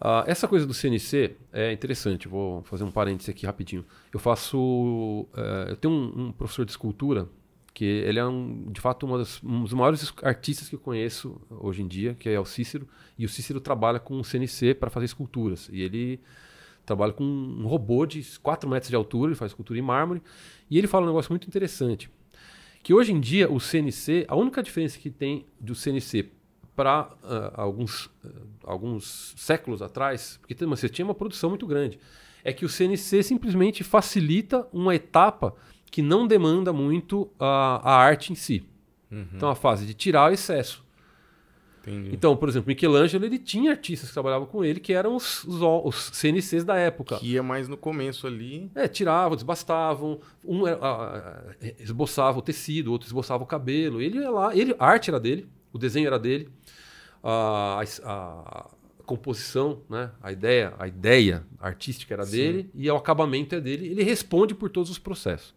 Ah, essa coisa do CNC é interessante, vou fazer um parêntese aqui rapidinho. Eu faço. eh, eu tenho um, um professor de escultura que ele é um, de fato das- um dos maiores artistas que eu conheço hoje em dia, que é o Cícero. E o Cícero trabalha com CNC para fazer esculturas. E ele trabalha com um robô de 4 metros de altura, ele faz escultura em mármore. E ele fala um negócio muito interessante. Que hoje em dia o CNC, a única diferença que tem do CNC para alguns, ah, alguns séculos atrás, porque você tinha uma produção muito grande, é que o CNC simplesmente facilita uma etapa que não demanda muito a, a arte em si. Então a fase de tirar o excesso. Entendi. Então, por exemplo, Michelangelo ele tinha artistas que trabalhavam com ele que eram os, os, os CNCs da época. que ia mais no começo ali. É, tiravam, desbastavam, um era- ah, esboçava o tecido, outro esboçava o cabelo. Ele ia lá, ele, a arte era dele, o desenho era dele, a, a- a composição, né, a ideia, a ideia artística era Sim. dele e o acabamento é dele. Ele responde por todos os processos.